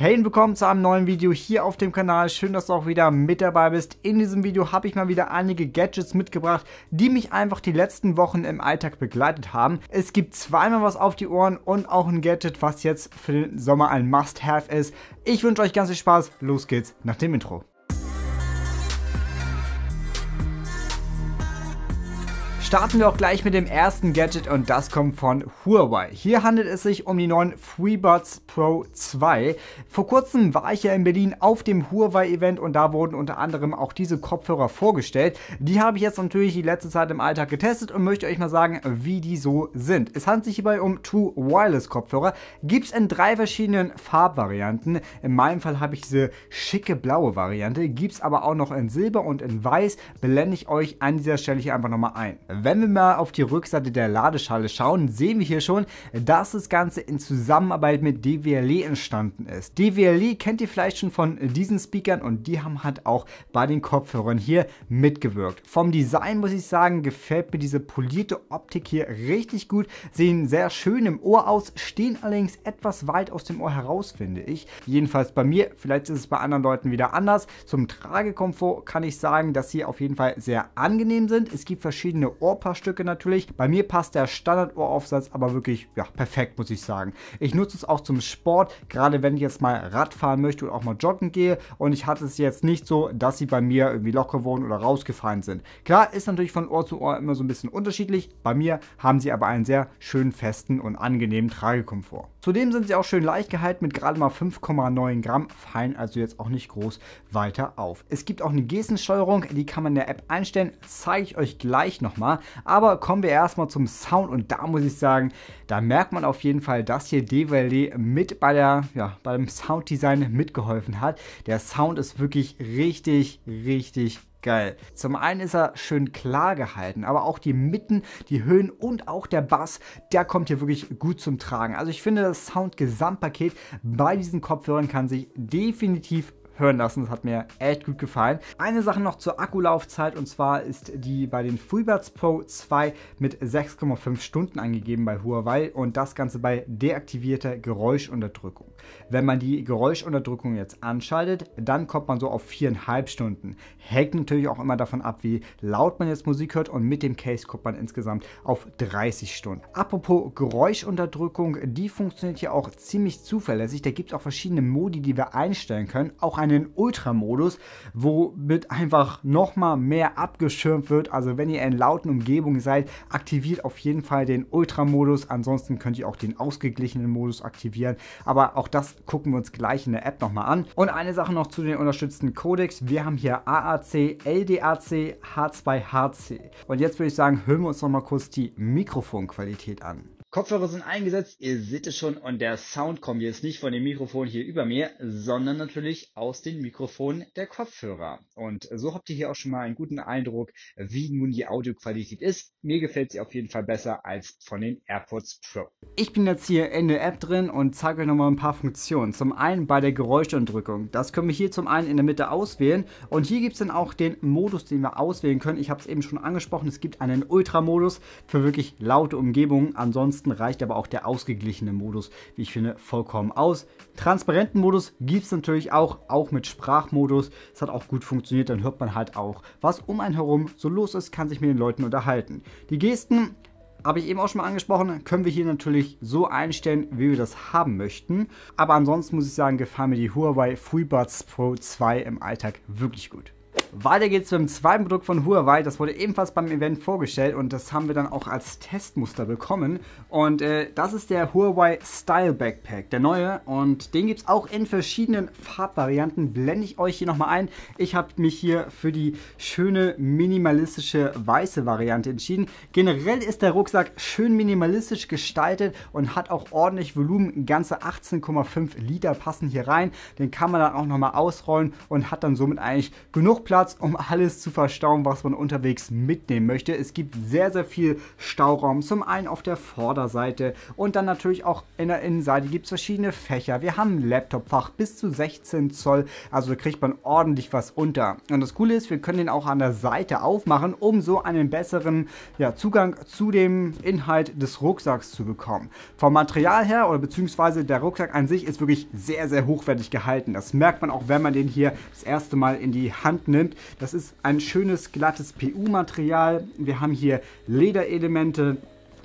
Hey und willkommen zu einem neuen Video hier auf dem Kanal. Schön, dass du auch wieder mit dabei bist. In diesem Video habe ich mal wieder einige Gadgets mitgebracht, die mich einfach die letzten Wochen im Alltag begleitet haben. Es gibt zweimal was auf die Ohren und auch ein Gadget, was jetzt für den Sommer ein Must-Have ist. Ich wünsche euch ganz viel Spaß. Los geht's nach dem Intro. Starten wir auch gleich mit dem ersten Gadget und das kommt von Huawei. Hier handelt es sich um die neuen FreeBuds Pro 2. Vor kurzem war ich ja in Berlin auf dem Huawei Event und da wurden unter anderem auch diese Kopfhörer vorgestellt. Die habe ich jetzt natürlich die letzte Zeit im Alltag getestet und möchte euch mal sagen, wie die so sind. Es handelt sich hierbei um True Wireless Kopfhörer. Gibt es in drei verschiedenen Farbvarianten. In meinem Fall habe ich diese schicke blaue Variante. Gibt es aber auch noch in Silber und in Weiß. Blende ich euch an dieser Stelle hier einfach nochmal ein. Wenn wir mal auf die Rückseite der Ladeschale schauen, sehen wir hier schon, dass das Ganze in Zusammenarbeit mit DWLE entstanden ist. DWLE kennt ihr vielleicht schon von diesen Speakern und die haben halt auch bei den Kopfhörern hier mitgewirkt. Vom Design muss ich sagen, gefällt mir diese polierte Optik hier richtig gut, sehen sehr schön im Ohr aus, stehen allerdings etwas weit aus dem Ohr heraus, finde ich. Jedenfalls bei mir, vielleicht ist es bei anderen Leuten wieder anders. Zum Tragekomfort kann ich sagen, dass sie auf jeden Fall sehr angenehm sind. Es gibt verschiedene Ohr Ohrpaarstücke natürlich. Bei mir passt der Standard-Ohraufsatz aber wirklich ja, perfekt, muss ich sagen. Ich nutze es auch zum Sport, gerade wenn ich jetzt mal Rad fahren möchte oder auch mal joggen gehe. Und ich hatte es jetzt nicht so, dass sie bei mir irgendwie locker wurden oder rausgefallen sind. Klar, ist natürlich von Ohr zu Ohr immer so ein bisschen unterschiedlich. Bei mir haben sie aber einen sehr schön festen und angenehmen Tragekomfort. Zudem sind sie auch schön leicht gehalten mit gerade mal 5,9 Gramm, fallen also jetzt auch nicht groß weiter auf. Es gibt auch eine Gestensteuerung, die kann man in der App einstellen, zeige ich euch gleich nochmal. Aber kommen wir erstmal zum Sound und da muss ich sagen, da merkt man auf jeden Fall, dass hier DWLD mit bei der, ja, beim Sounddesign mitgeholfen hat. Der Sound ist wirklich richtig, richtig geil. Zum einen ist er schön klar gehalten, aber auch die Mitten, die Höhen und auch der Bass, der kommt hier wirklich gut zum Tragen. Also ich finde, das Sound-Gesamtpaket bei diesen Kopfhörern kann sich definitiv hören lassen. Das hat mir echt gut gefallen. Eine Sache noch zur Akkulaufzeit und zwar ist die bei den FreeBuds Pro 2 mit 6,5 Stunden angegeben bei Huawei und das Ganze bei deaktivierter Geräuschunterdrückung. Wenn man die Geräuschunterdrückung jetzt anschaltet, dann kommt man so auf 4,5 Stunden. Hängt natürlich auch immer davon ab, wie laut man jetzt Musik hört und mit dem Case kommt man insgesamt auf 30 Stunden. Apropos Geräuschunterdrückung, die funktioniert hier auch ziemlich zuverlässig. Da gibt es auch verschiedene Modi, die wir einstellen können. Auch ein einen Ultramodus, womit einfach nochmal mehr abgeschirmt wird. Also wenn ihr in lauten Umgebungen seid, aktiviert auf jeden Fall den Ultramodus. Ansonsten könnt ihr auch den ausgeglichenen Modus aktivieren. Aber auch das gucken wir uns gleich in der App nochmal an. Und eine Sache noch zu den unterstützten Codecs. Wir haben hier AAC, LDAC, H2HC. Und jetzt würde ich sagen, hören wir uns nochmal kurz die Mikrofonqualität an. Kopfhörer sind eingesetzt, ihr seht es schon und der Sound kommt jetzt nicht von dem Mikrofon hier über mir, sondern natürlich aus den Mikrofonen der Kopfhörer. Und so habt ihr hier auch schon mal einen guten Eindruck, wie nun die Audioqualität ist. Mir gefällt sie auf jeden Fall besser als von den AirPods Pro. Ich bin jetzt hier in der App drin und zeige euch nochmal ein paar Funktionen. Zum einen bei der Geräuschunterdrückung. Das können wir hier zum einen in der Mitte auswählen und hier gibt es dann auch den Modus, den wir auswählen können. Ich habe es eben schon angesprochen, es gibt einen Ultra-Modus für wirklich laute Umgebungen. Ansonsten Ansonsten reicht aber auch der ausgeglichene Modus, wie ich finde, vollkommen aus. Transparenten Modus gibt es natürlich auch, auch mit Sprachmodus. Es hat auch gut funktioniert, dann hört man halt auch, was um einen herum so los ist, kann sich mit den Leuten unterhalten. Die Gesten habe ich eben auch schon mal angesprochen, können wir hier natürlich so einstellen, wie wir das haben möchten. Aber ansonsten muss ich sagen, gefallen mir die Huawei FreeBuds Pro 2 im Alltag wirklich gut. Weiter geht's mit dem zweiten Produkt von Huawei. Das wurde ebenfalls beim Event vorgestellt und das haben wir dann auch als Testmuster bekommen. Und äh, das ist der Huawei Style Backpack, der neue. Und den gibt es auch in verschiedenen Farbvarianten. Blende ich euch hier nochmal ein. Ich habe mich hier für die schöne minimalistische weiße Variante entschieden. Generell ist der Rucksack schön minimalistisch gestaltet und hat auch ordentlich Volumen. Ganze 18,5 Liter passen hier rein. Den kann man dann auch nochmal ausrollen und hat dann somit eigentlich genug Platz, um alles zu verstauen, was man unterwegs mitnehmen möchte. Es gibt sehr, sehr viel Stauraum. Zum einen auf der Vorderseite und dann natürlich auch in der Innenseite gibt es verschiedene Fächer. Wir haben ein Laptopfach bis zu 16 Zoll, also kriegt man ordentlich was unter. Und das Coole ist, wir können den auch an der Seite aufmachen, um so einen besseren ja, Zugang zu dem Inhalt des Rucksacks zu bekommen. Vom Material her oder beziehungsweise der Rucksack an sich ist wirklich sehr, sehr hochwertig gehalten. Das merkt man auch, wenn man den hier das erste Mal in die Hand nimmt. Das ist ein schönes, glattes PU-Material. Wir haben hier Lederelemente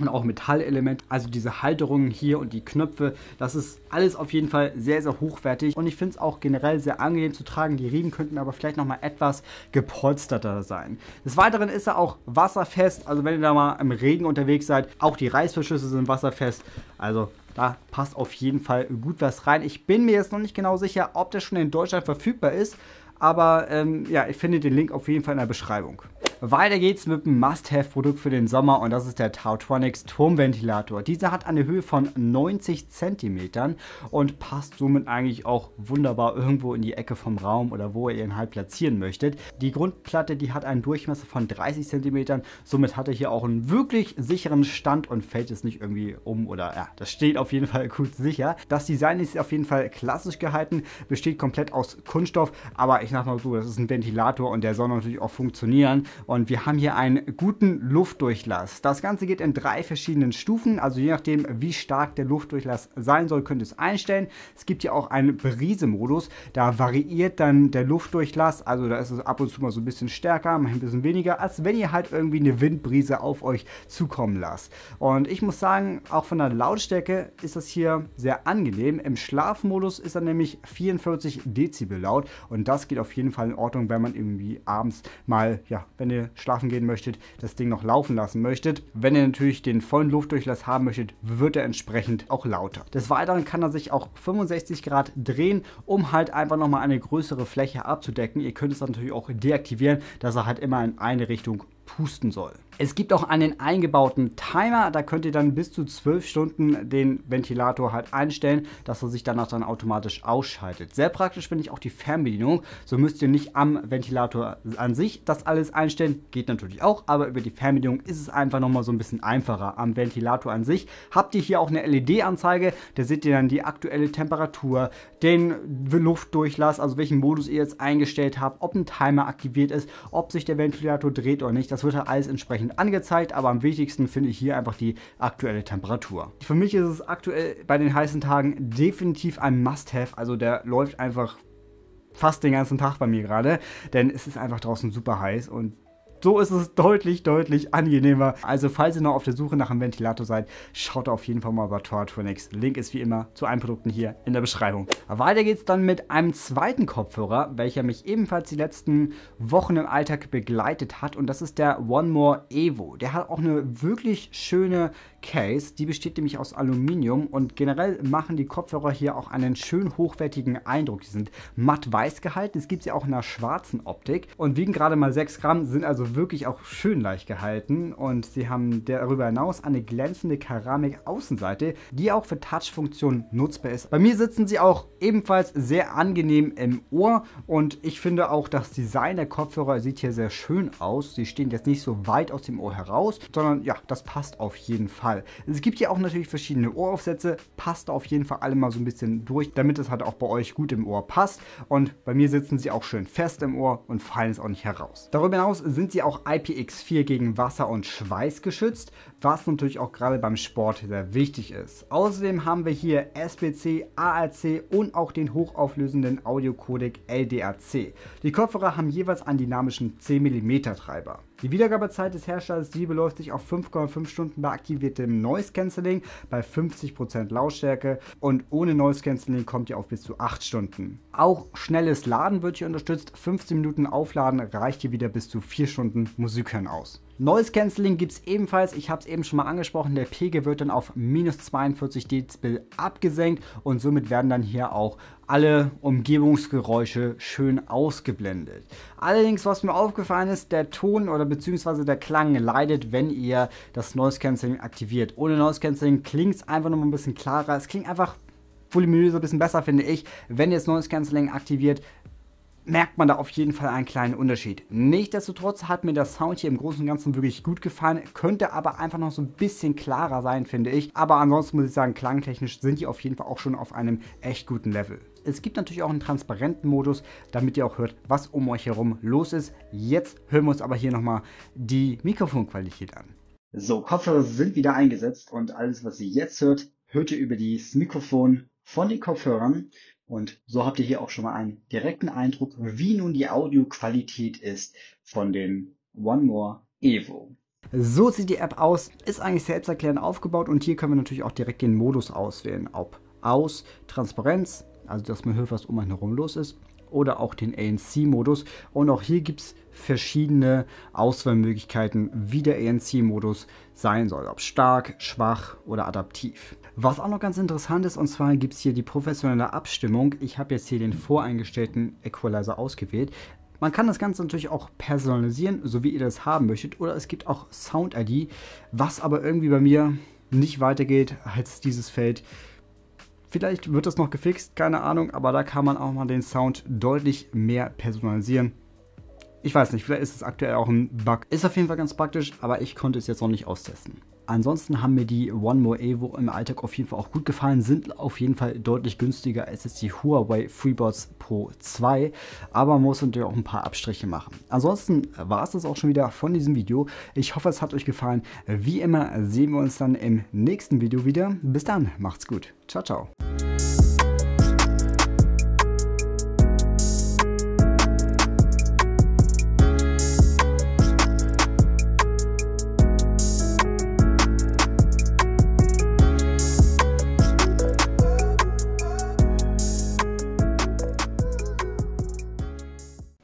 und auch Metallelemente, also diese Halterungen hier und die Knöpfe, das ist alles auf jeden Fall sehr, sehr hochwertig und ich finde es auch generell sehr angenehm zu tragen. Die Riemen könnten aber vielleicht nochmal etwas gepolsterter sein. Des Weiteren ist er auch wasserfest, also wenn ihr da mal im Regen unterwegs seid, auch die Reißverschlüsse sind wasserfest, also da passt auf jeden Fall gut was rein. Ich bin mir jetzt noch nicht genau sicher, ob der schon in Deutschland verfügbar ist, aber ähm, ja, ich finde den Link auf jeden Fall in der Beschreibung. Weiter geht's mit einem Must-Have-Produkt für den Sommer und das ist der Tautronics Turmventilator. Dieser hat eine Höhe von 90 cm und passt somit eigentlich auch wunderbar irgendwo in die Ecke vom Raum oder wo ihr ihn halt platzieren möchtet. Die Grundplatte, die hat einen Durchmesser von 30 cm, somit hat er hier auch einen wirklich sicheren Stand und fällt es nicht irgendwie um oder ja, das steht auf jeden Fall gut sicher. Das Design ist auf jeden Fall klassisch gehalten, besteht komplett aus Kunststoff, aber ich sag mal so, das ist ein Ventilator und der soll natürlich auch funktionieren wir haben hier einen guten Luftdurchlass. Das Ganze geht in drei verschiedenen Stufen, also je nachdem, wie stark der Luftdurchlass sein soll, könnt ihr es einstellen. Es gibt hier auch einen Brise-Modus, da variiert dann der Luftdurchlass, also da ist es ab und zu mal so ein bisschen stärker, mal ein bisschen weniger, als wenn ihr halt irgendwie eine Windbrise auf euch zukommen lasst. Und ich muss sagen, auch von der Lautstärke ist das hier sehr angenehm. Im Schlafmodus ist er nämlich 44 Dezibel laut und das geht auf jeden Fall in Ordnung, wenn man irgendwie abends mal, ja, wenn ihr schlafen gehen möchtet, das Ding noch laufen lassen möchtet. Wenn ihr natürlich den vollen Luftdurchlass haben möchtet, wird er entsprechend auch lauter. Des Weiteren kann er sich auch 65 Grad drehen, um halt einfach nochmal eine größere Fläche abzudecken. Ihr könnt es natürlich auch deaktivieren, dass er halt immer in eine Richtung pusten soll. Es gibt auch einen eingebauten Timer, da könnt ihr dann bis zu 12 Stunden den Ventilator halt einstellen, dass er sich danach dann automatisch ausschaltet. Sehr praktisch finde ich auch die Fernbedienung, so müsst ihr nicht am Ventilator an sich das alles einstellen, geht natürlich auch, aber über die Fernbedienung ist es einfach nochmal so ein bisschen einfacher. Am Ventilator an sich habt ihr hier auch eine LED-Anzeige, da seht ihr dann die aktuelle Temperatur, den Luftdurchlass, also welchen Modus ihr jetzt eingestellt habt, ob ein Timer aktiviert ist, ob sich der Ventilator dreht oder nicht. Das wird halt alles entsprechend angezeigt, aber am wichtigsten finde ich hier einfach die aktuelle Temperatur. Für mich ist es aktuell bei den heißen Tagen definitiv ein Must-Have. Also der läuft einfach fast den ganzen Tag bei mir gerade, denn es ist einfach draußen super heiß und so ist es deutlich, deutlich angenehmer. Also falls ihr noch auf der Suche nach einem Ventilator seid, schaut auf jeden Fall mal bei Tortronics. Link ist wie immer zu allen Produkten hier in der Beschreibung. Weiter geht's dann mit einem zweiten Kopfhörer, welcher mich ebenfalls die letzten Wochen im Alltag begleitet hat und das ist der One More Evo. Der hat auch eine wirklich schöne Case, die besteht nämlich aus Aluminium und generell machen die Kopfhörer hier auch einen schön hochwertigen Eindruck. Die sind matt weiß gehalten, es gibt sie auch in einer schwarzen Optik und wiegen gerade mal 6 Gramm, sind also wirklich auch schön leicht gehalten und sie haben darüber hinaus eine glänzende Keramik-Außenseite, die auch für Touch-Funktionen nutzbar ist. Bei mir sitzen sie auch ebenfalls sehr angenehm im Ohr und ich finde auch das Design der Kopfhörer sieht hier sehr schön aus. Sie stehen jetzt nicht so weit aus dem Ohr heraus, sondern ja, das passt auf jeden Fall. Es gibt hier auch natürlich verschiedene Ohraufsätze, passt auf jeden Fall alle mal so ein bisschen durch, damit es halt auch bei euch gut im Ohr passt und bei mir sitzen sie auch schön fest im Ohr und fallen es auch nicht heraus. Darüber hinaus sind sie auch IPX4 gegen Wasser und Schweiß geschützt, was natürlich auch gerade beim Sport sehr wichtig ist. Außerdem haben wir hier SBC, ARC und auch den hochauflösenden Audiocodec LDAC. Die Kopfhörer haben jeweils einen dynamischen 10 mm Treiber. Die Wiedergabezeit des Herstellers die beläuft sich auf 5,5 Stunden bei aktiviertem Noise Cancelling bei 50% Lautstärke und ohne Noise Cancelling kommt ihr auf bis zu 8 Stunden. Auch schnelles Laden wird hier unterstützt. 15 Minuten Aufladen reicht hier wieder bis zu 4 Stunden Musik hören aus. Noise Cancelling gibt es ebenfalls, ich habe es eben schon mal angesprochen, der Pegel wird dann auf minus 42 Dezibel abgesenkt und somit werden dann hier auch alle Umgebungsgeräusche schön ausgeblendet. Allerdings, was mir aufgefallen ist, der Ton oder beziehungsweise der Klang leidet, wenn ihr das Noise Cancelling aktiviert. Ohne Noise Cancelling klingt es einfach noch ein bisschen klarer. Es klingt einfach voluminöser, ein bisschen besser, finde ich. Wenn ihr das Noise Cancelling aktiviert, merkt man da auf jeden Fall einen kleinen Unterschied. Nichtsdestotrotz hat mir der Sound hier im Großen und Ganzen wirklich gut gefallen, könnte aber einfach noch so ein bisschen klarer sein, finde ich. Aber ansonsten muss ich sagen, klangtechnisch sind die auf jeden Fall auch schon auf einem echt guten Level. Es gibt natürlich auch einen transparenten Modus, damit ihr auch hört, was um euch herum los ist. Jetzt hören wir uns aber hier nochmal die Mikrofonqualität an. So, Kopfhörer sind wieder eingesetzt und alles, was ihr jetzt hört, hört ihr über das Mikrofon von den Kopfhörern. Und so habt ihr hier auch schon mal einen direkten Eindruck, wie nun die Audioqualität ist von dem One More Evo. So sieht die App aus, ist eigentlich selbsterklärend aufgebaut und hier können wir natürlich auch direkt den Modus auswählen, ob aus, Transparenz, also dass man hört, was um einen herum los ist, oder auch den ANC-Modus. Und auch hier gibt es verschiedene Auswahlmöglichkeiten, wie der ANC-Modus sein soll, ob stark, schwach oder adaptiv. Was auch noch ganz interessant ist, und zwar gibt es hier die professionelle Abstimmung. Ich habe jetzt hier den voreingestellten Equalizer ausgewählt. Man kann das Ganze natürlich auch personalisieren, so wie ihr das haben möchtet. Oder es gibt auch Sound-ID, was aber irgendwie bei mir nicht weitergeht als dieses Feld. Vielleicht wird das noch gefixt, keine Ahnung, aber da kann man auch mal den Sound deutlich mehr personalisieren. Ich weiß nicht, vielleicht ist es aktuell auch ein Bug. Ist auf jeden Fall ganz praktisch, aber ich konnte es jetzt noch nicht austesten. Ansonsten haben mir die One More Evo im Alltag auf jeden Fall auch gut gefallen, sind auf jeden Fall deutlich günstiger als jetzt die Huawei FreeBuds Pro 2, aber man muss natürlich auch ein paar Abstriche machen. Ansonsten war es das auch schon wieder von diesem Video. Ich hoffe, es hat euch gefallen. Wie immer sehen wir uns dann im nächsten Video wieder. Bis dann, macht's gut. Ciao, ciao.